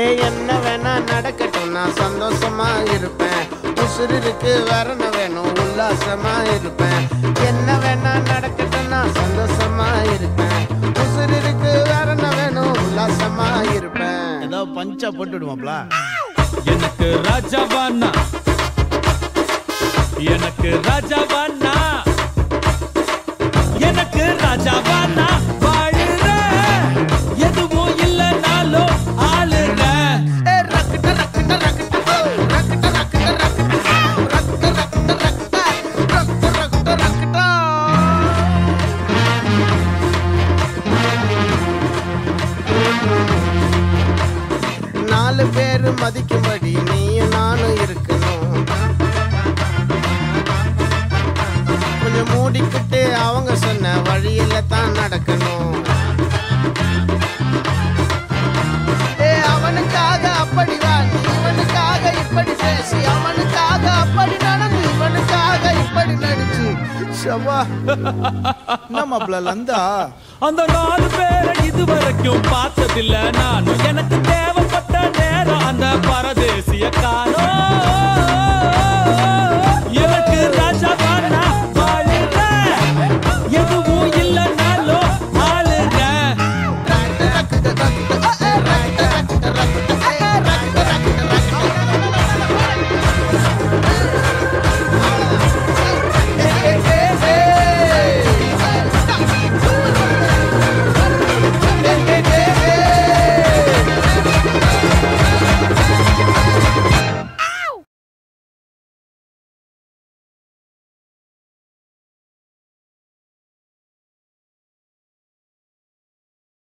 ஏ என்ன வேணா நடக்கட்டும் நான் சந்தோஷமா இருப்பேன். வேற என்ன வேணும் உல்லாசமா இருப்பேன். என்ன வேணா நடக்கட்டும் நான் சந்தோஷமா இருப்பேன். வேற என்ன வேணும் உல்லாசமா இருப்பேன். ஏதோ பஞ்சா போட்டு விடுவாப்ல? எனக்கு ராஜாவானா எனக்கு ராஜாவானா எனக்கு ராஜாவானா நாலு பேர் மதிக்கும்படி நீயும் நானும் இருக்கணும். கொஞ்சம் மூடிக்கிட்டு அவங்க சொன்ன வழியில தான் நடக்கணும். அவனுக்காக அப்படிதான் இவனுக்காக இப்படி பேசி அவனுக்காக அப்படி நடந்து இவனுக்காக இப்படி நடிச்சு. ஷவா லந்தா? அந்த நாலு பேரை இதுவரைக்கும் பார்த்ததில்ல. நானும் எனக்கு தேவை